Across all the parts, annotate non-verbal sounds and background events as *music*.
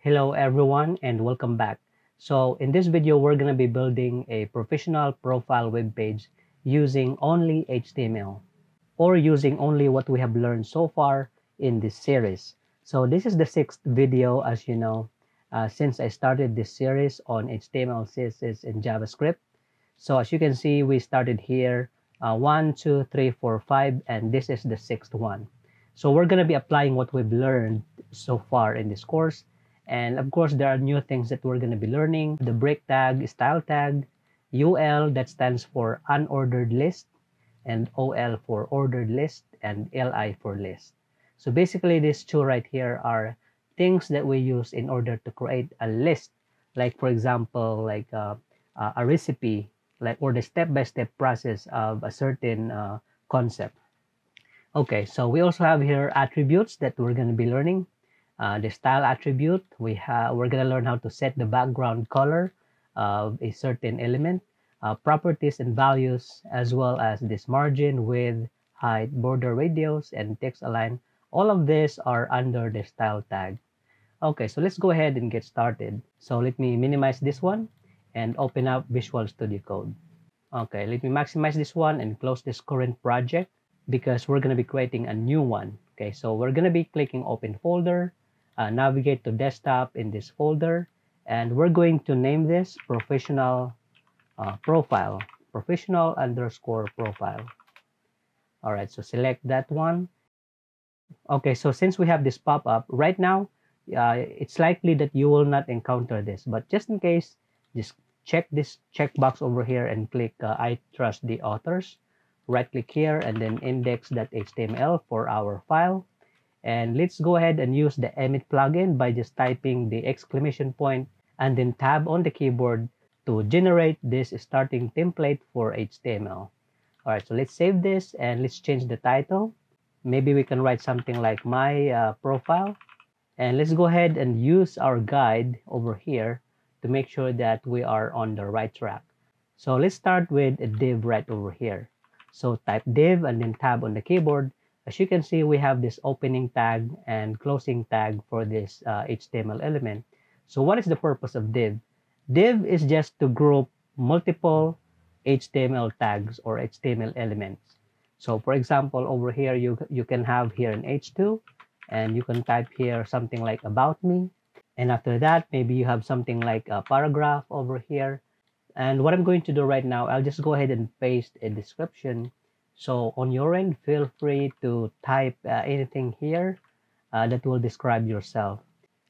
Hello everyone and welcome back. So in this video, we're going to be building a professional profile web page using only HTML or using only what we have learned so far in this series. So this is the sixth video, as you know, uh, since I started this series on HTML, CSS, and JavaScript. So as you can see, we started here uh, one, two, three, four, five, and this is the sixth one. So we're going to be applying what we've learned so far in this course and of course, there are new things that we're going to be learning. The break tag, style tag, UL that stands for unordered list, and OL for ordered list, and LI for list. So basically, these two right here are things that we use in order to create a list. Like for example, like uh, a recipe, like or the step-by-step -step process of a certain uh, concept. Okay, so we also have here attributes that we're going to be learning uh, the style attribute, we have we're gonna learn how to set the background color of a certain element, uh, properties and values, as well as this margin, width, height, border radius, and text align. All of these are under the style tag. Okay, so let's go ahead and get started. So let me minimize this one and open up Visual Studio Code. Okay, let me maximize this one and close this current project because we're going to be creating a new one. Okay, so we're going to be clicking open folder uh, navigate to desktop in this folder. And we're going to name this professional uh, profile professional underscore profile. All right so select that one. Okay so since we have this pop-up right now uh, it's likely that you will not encounter this. But just in case just check this checkbox over here and click uh, I trust the authors. Right click here and then index.html for our file and let's go ahead and use the Emmet plugin by just typing the exclamation point and then tab on the keyboard to generate this starting template for HTML. All right, so let's save this and let's change the title. Maybe we can write something like my uh, profile. And let's go ahead and use our guide over here to make sure that we are on the right track. So let's start with a div right over here. So type div and then tab on the keyboard as you can see, we have this opening tag and closing tag for this uh, HTML element. So what is the purpose of div? Div is just to group multiple HTML tags or HTML elements. So for example, over here, you, you can have here an H2 and you can type here something like about me. And after that, maybe you have something like a paragraph over here. And what I'm going to do right now, I'll just go ahead and paste a description so on your end, feel free to type uh, anything here uh, that will describe yourself.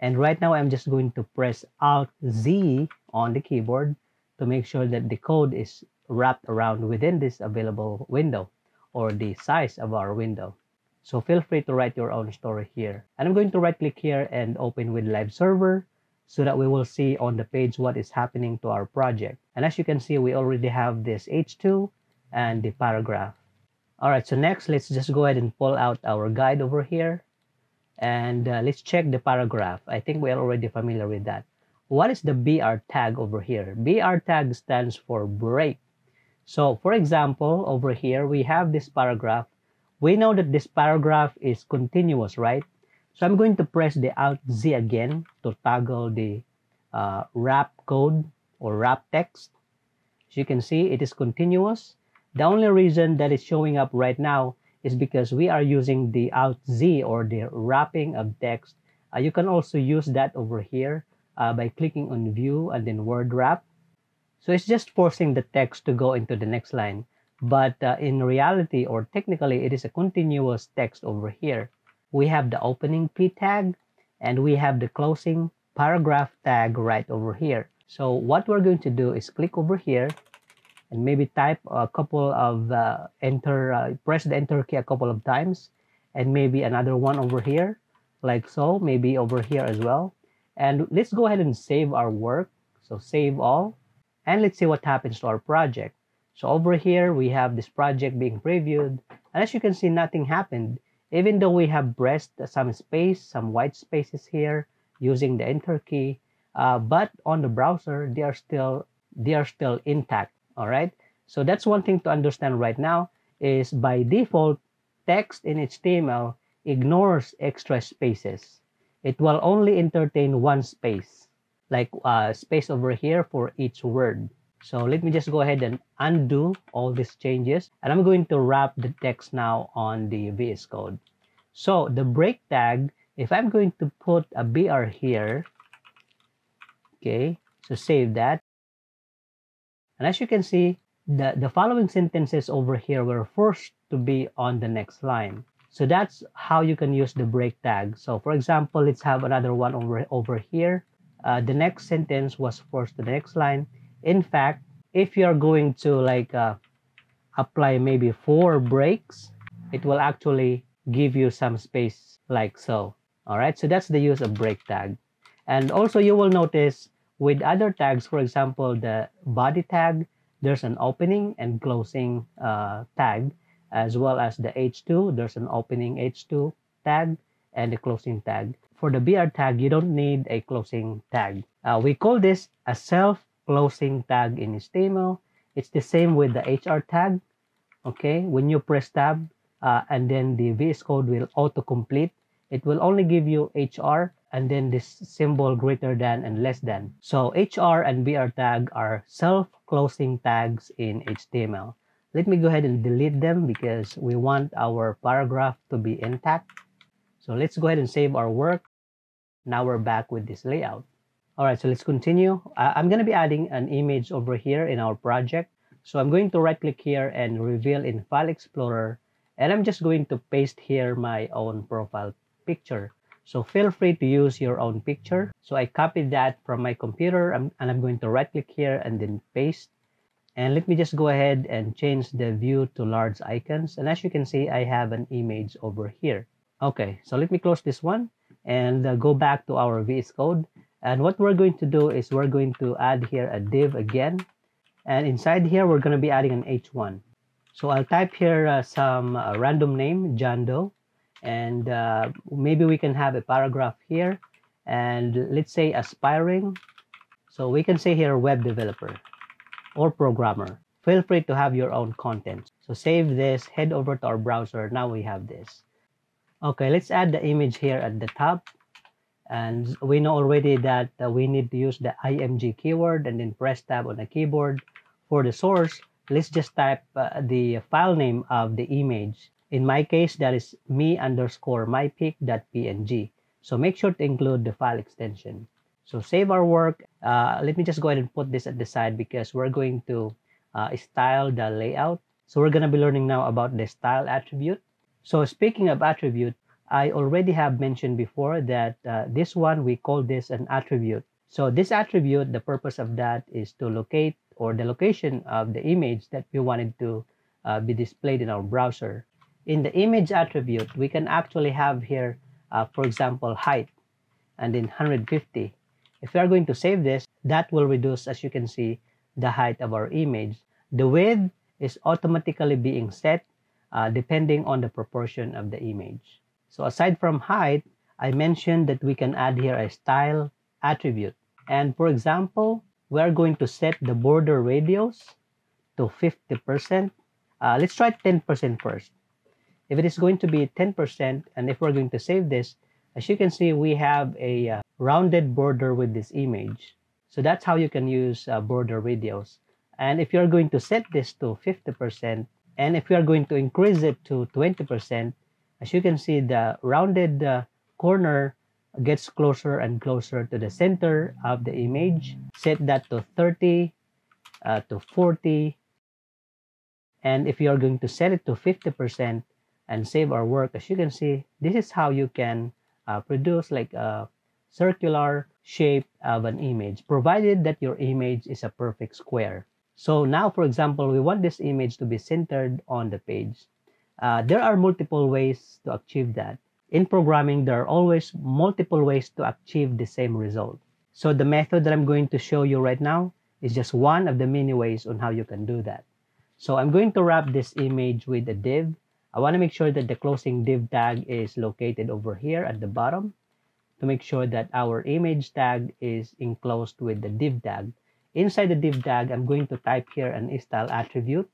And right now, I'm just going to press Alt-Z on the keyboard to make sure that the code is wrapped around within this available window or the size of our window. So feel free to write your own story here. And I'm going to right click here and open with live server so that we will see on the page what is happening to our project. And as you can see, we already have this H2 and the paragraph. All right, so next, let's just go ahead and pull out our guide over here. And uh, let's check the paragraph. I think we are already familiar with that. What is the BR tag over here? BR tag stands for break. So for example, over here, we have this paragraph. We know that this paragraph is continuous, right? So I'm going to press the Alt-Z again to toggle the uh, wrap code or wrap text. As you can see, it is continuous. The only reason that it's showing up right now is because we are using the Alt-Z or the wrapping of text. Uh, you can also use that over here uh, by clicking on View and then Word Wrap. So it's just forcing the text to go into the next line. But uh, in reality or technically, it is a continuous text over here. We have the opening P tag and we have the closing paragraph tag right over here. So what we're going to do is click over here and maybe type a couple of uh, enter, uh, press the enter key a couple of times, and maybe another one over here, like so, maybe over here as well. And let's go ahead and save our work. So save all, and let's see what happens to our project. So over here, we have this project being previewed. And as you can see, nothing happened. Even though we have pressed some space, some white spaces here using the enter key, uh, but on the browser, they are still they are still intact all right so that's one thing to understand right now is by default text in html ignores extra spaces it will only entertain one space, like uh, space over here for each word. So let me just go ahead and undo all these changes. And I'm going to wrap the text now on the VS Code. So the break tag, if I'm going to put a BR here, okay, so save that. And as you can see, the, the following sentences over here were forced to be on the next line. So that's how you can use the break tag. So for example, let's have another one over, over here. Uh, the next sentence was forced to the next line. In fact, if you're going to like uh, apply maybe four breaks, it will actually give you some space like so. All right, so that's the use of break tag. And also you will notice with other tags, for example, the body tag, there's an opening and closing uh, tag, as well as the H2, there's an opening H2 tag and a closing tag. For the BR tag, you don't need a closing tag. Uh, we call this a self-closing tag in HTML. It's the same with the HR tag. Okay, when you press tab uh, and then the VS Code will auto-complete, it will only give you HR and then this symbol greater than and less than. So HR and BR tag are self-closing tags in HTML. Let me go ahead and delete them because we want our paragraph to be intact. So let's go ahead and save our work. Now we're back with this layout. All right, so let's continue. I'm going to be adding an image over here in our project. So I'm going to right click here and reveal in File Explorer. And I'm just going to paste here my own profile picture. So feel free to use your own picture. So I copied that from my computer and I'm going to right click here and then paste. And let me just go ahead and change the view to large icons. And as you can see, I have an image over here. Okay, so let me close this one and uh, go back to our VS Code. And what we're going to do is we're going to add here a div again. And inside here, we're going to be adding an H1. So I'll type here uh, some uh, random name, John Doe and uh, maybe we can have a paragraph here. And let's say aspiring. So we can say here web developer or programmer. Feel free to have your own content. So save this head over to our browser. Now we have this. Okay let's add the image here at the top. And we know already that uh, we need to use the img keyword and then press tab on the keyboard. For the source let's just type uh, the file name of the image in my case, that is me underscore mypic.png. So make sure to include the file extension. So save our work. Uh, let me just go ahead and put this at the side because we're going to uh, style the layout. So we're going to be learning now about the style attribute. So speaking of attribute, I already have mentioned before that uh, this one, we call this an attribute. So this attribute, the purpose of that is to locate or the location of the image that we wanted to uh, be displayed in our browser in the image attribute, we can actually have here, uh, for example, height and then 150. If we are going to save this, that will reduce, as you can see, the height of our image. The width is automatically being set uh, depending on the proportion of the image. So aside from height, I mentioned that we can add here a style attribute. And for example, we are going to set the border radius to 50%. Uh, let's try 10% first. If it is going to be 10%, and if we're going to save this, as you can see, we have a uh, rounded border with this image. So that's how you can use uh, border radius. And if you're going to set this to 50%, and if you are going to increase it to 20%, as you can see, the rounded uh, corner gets closer and closer to the center of the image. Set that to 30, uh, to 40. And if you are going to set it to 50%, and save our work. As you can see this is how you can uh, produce like a circular shape of an image provided that your image is a perfect square. So now for example we want this image to be centered on the page. Uh, there are multiple ways to achieve that. In programming there are always multiple ways to achieve the same result. So the method that i'm going to show you right now is just one of the many ways on how you can do that. So i'm going to wrap this image with a div I want to make sure that the closing div tag is located over here at the bottom to make sure that our image tag is enclosed with the div tag. Inside the div tag, I'm going to type here an style attribute.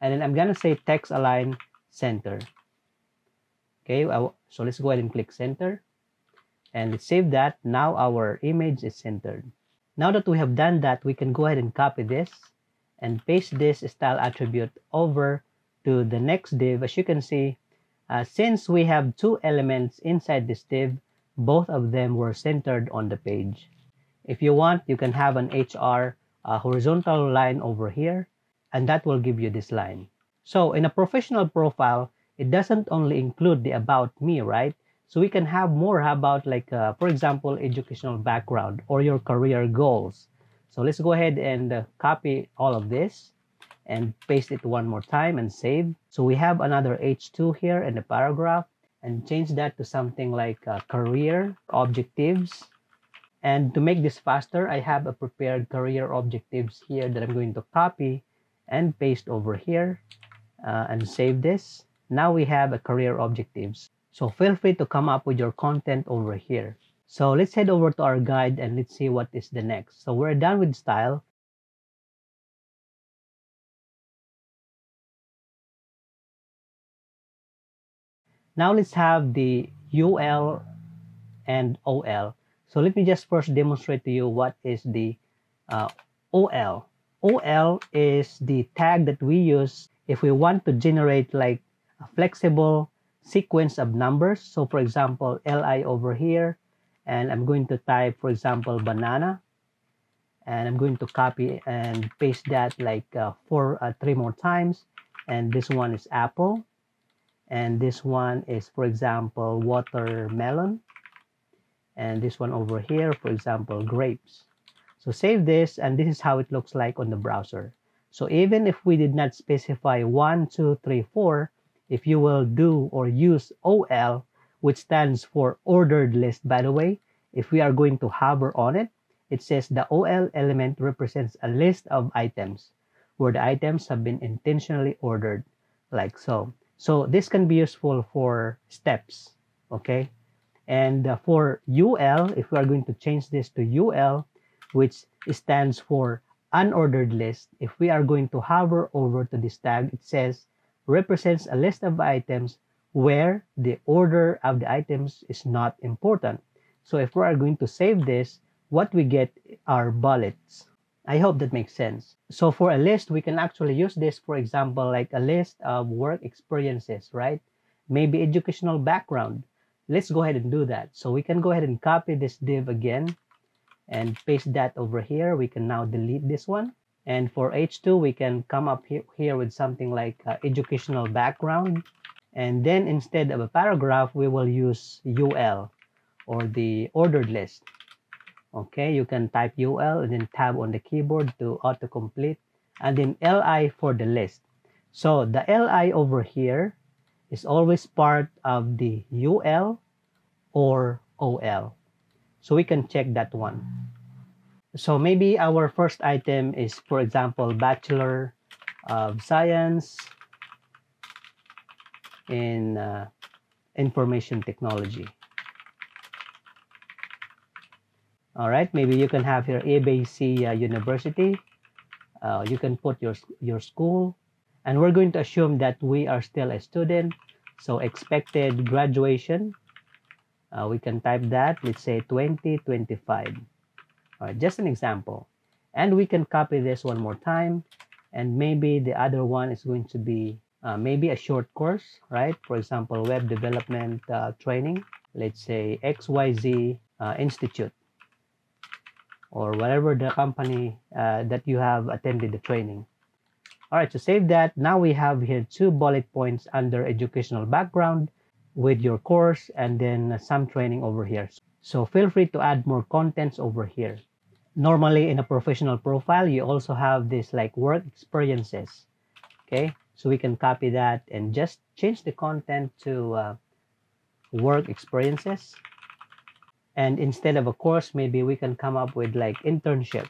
And then I'm going to say text align center. Okay, so let's go ahead and click center. and save that. Now our image is centered. Now that we have done that, we can go ahead and copy this and paste this style attribute over to the next div. As you can see, uh, since we have two elements inside this div, both of them were centered on the page. If you want, you can have an HR uh, horizontal line over here, and that will give you this line. So in a professional profile, it doesn't only include the about me, right? So we can have more about like, uh, for example, educational background or your career goals. So let's go ahead and uh, copy all of this and paste it one more time and save. So we have another H2 here in the paragraph and change that to something like uh, career objectives. And to make this faster, I have a prepared career objectives here that I'm going to copy and paste over here uh, and save this. Now we have a career objectives. So feel free to come up with your content over here. So let's head over to our guide and let's see what is the next. So we're done with style. Now let's have the UL and OL. So let me just first demonstrate to you what is the uh, OL. OL is the tag that we use if we want to generate like a flexible sequence of numbers. So for example, LI over here, and I'm going to type, for example, banana, and I'm going to copy and paste that like uh, four, uh, three more times. And this one is apple, and this one is, for example, watermelon, and this one over here, for example, grapes. So save this, and this is how it looks like on the browser. So even if we did not specify one, two, three, four, if you will do or use OL, which stands for ordered list, by the way, if we are going to hover on it, it says the OL element represents a list of items where the items have been intentionally ordered like so. So this can be useful for steps, okay? And uh, for UL, if we are going to change this to UL, which stands for unordered list, if we are going to hover over to this tag, it says represents a list of items where the order of the items is not important. So if we are going to save this, what we get are bullets. I hope that makes sense. So for a list, we can actually use this, for example, like a list of work experiences, right? Maybe educational background. Let's go ahead and do that. So we can go ahead and copy this div again and paste that over here. We can now delete this one. And for H2, we can come up here, here with something like uh, educational background. And then instead of a paragraph, we will use UL or the ordered list. Okay, you can type UL and then tab on the keyboard to autocomplete and then LI for the list. So the LI over here is always part of the UL or OL. So we can check that one. So maybe our first item is, for example, Bachelor of Science in uh, Information Technology. All right, maybe you can have here ABC uh, University. Uh, you can put your, your school. And we're going to assume that we are still a student. So expected graduation, uh, we can type that, let's say 2025. All right, just an example. And we can copy this one more time. And maybe the other one is going to be uh, maybe a short course, right? For example, web development uh, training, let's say XYZ uh, Institute or whatever the company uh, that you have attended the training. All right, to save that, now we have here two bullet points under educational background with your course and then some training over here. So feel free to add more contents over here. Normally in a professional profile, you also have this like work experiences. Okay, so we can copy that and just change the content to uh, work experiences. And instead of a course, maybe we can come up with like internship.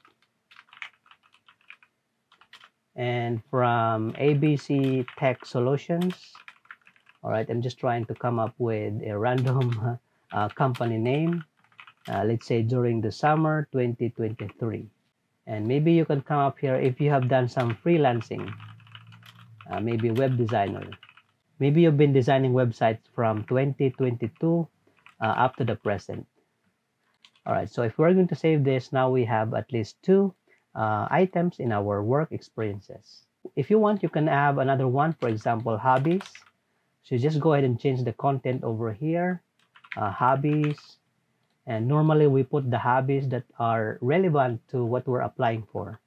And from ABC Tech Solutions, all right, I'm just trying to come up with a random *laughs* uh, company name, uh, let's say during the summer 2023. And maybe you can come up here if you have done some freelancing, uh, maybe web designer. Maybe you've been designing websites from 2022 uh, up to the present. All right, so if we're going to save this, now we have at least two uh, items in our work experiences. If you want, you can have another one, for example, hobbies. So just go ahead and change the content over here, uh, hobbies. And normally we put the hobbies that are relevant to what we're applying for.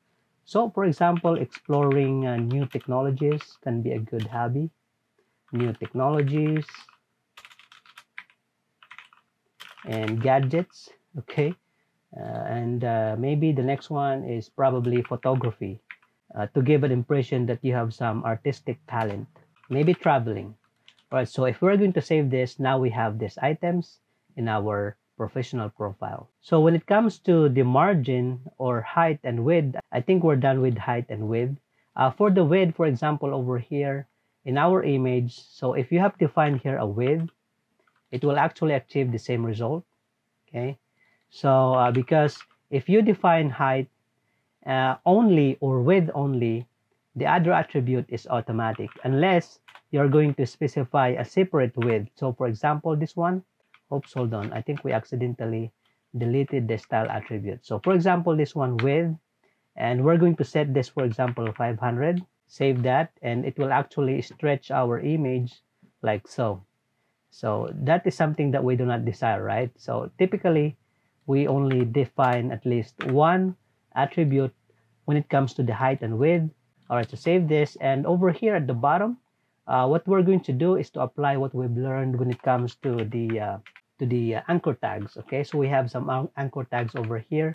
So for example, exploring uh, new technologies can be a good hobby. New technologies and gadgets, okay? Uh, and uh, maybe the next one is probably photography uh, to give an impression that you have some artistic talent. Maybe traveling. All right, so if we're going to save this, now we have these items in our professional profile. So when it comes to the margin or height and width, I think we're done with height and width. Uh, for the width, for example, over here in our image, so if you have defined here a width, it will actually achieve the same result, okay? So uh, because if you define height uh, only or width only, the other attribute is automatic unless you're going to specify a separate width. So for example, this one, oops, hold on. I think we accidentally deleted the style attribute. So for example, this one width, and we're going to set this, for example, 500. Save that, and it will actually stretch our image like so. So that is something that we do not desire, right? So typically, we only define at least one attribute when it comes to the height and width. All right, so save this. And over here at the bottom, uh, what we're going to do is to apply what we've learned when it comes to the uh, to the uh, anchor tags. Okay, so we have some anchor tags over here.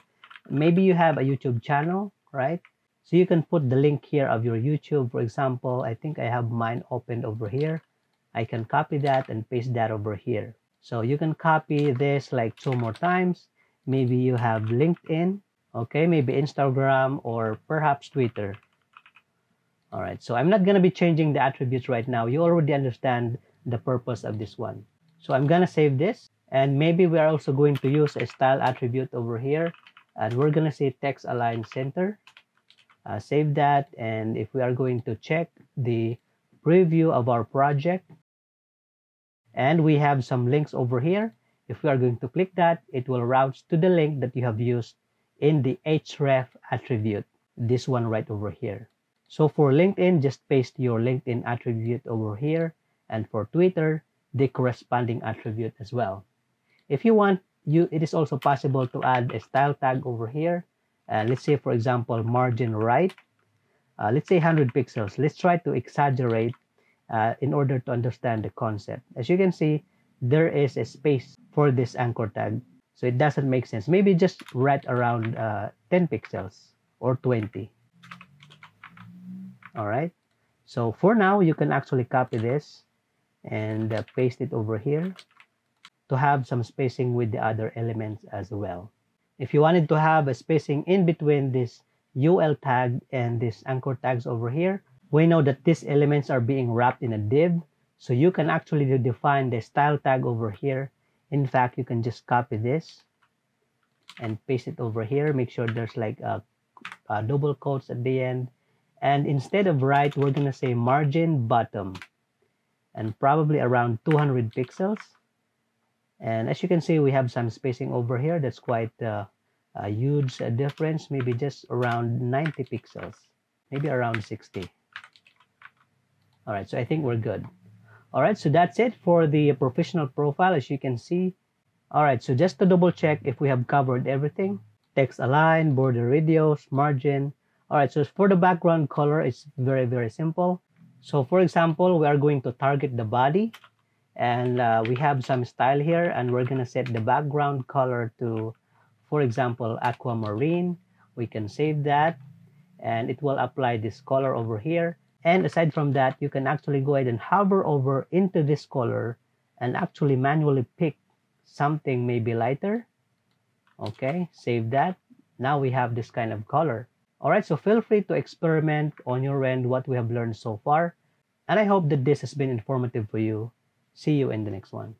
Maybe you have a YouTube channel, right? So you can put the link here of your YouTube. For example, I think I have mine opened over here. I can copy that and paste that over here. So you can copy this like two more times maybe you have LinkedIn, okay, maybe Instagram or perhaps Twitter. All right, so I'm not going to be changing the attributes right now. You already understand the purpose of this one. So I'm going to save this and maybe we are also going to use a style attribute over here and we're going to say text align center. Uh, save that and if we are going to check the preview of our project and we have some links over here if we are going to click that, it will route to the link that you have used in the href attribute, this one right over here. So for LinkedIn, just paste your LinkedIn attribute over here. And for Twitter, the corresponding attribute as well. If you want, you it is also possible to add a style tag over here. Uh, let's say, for example, margin right. Uh, let's say 100 pixels. Let's try to exaggerate uh, in order to understand the concept. As you can see, there is a space for this anchor tag. So it doesn't make sense. Maybe just right around uh, 10 pixels or 20. All right. So for now, you can actually copy this and uh, paste it over here to have some spacing with the other elements as well. If you wanted to have a spacing in between this UL tag and this anchor tags over here, we know that these elements are being wrapped in a div so you can actually define the style tag over here. In fact, you can just copy this and paste it over here. Make sure there's like a, a double quotes at the end. And instead of right, we're going to say margin bottom and probably around 200 pixels. And as you can see, we have some spacing over here. That's quite uh, a huge uh, difference, maybe just around 90 pixels, maybe around 60. All right, so I think we're good. All right, so that's it for the professional profile, as you can see. All right, so just to double check if we have covered everything, text align, border radius, margin. All right, so for the background color, it's very, very simple. So for example, we are going to target the body and uh, we have some style here and we're gonna set the background color to, for example, aquamarine. We can save that and it will apply this color over here. And aside from that, you can actually go ahead and hover over into this color and actually manually pick something maybe lighter. Okay, save that. Now we have this kind of color. All right, so feel free to experiment on your end what we have learned so far. And I hope that this has been informative for you. See you in the next one.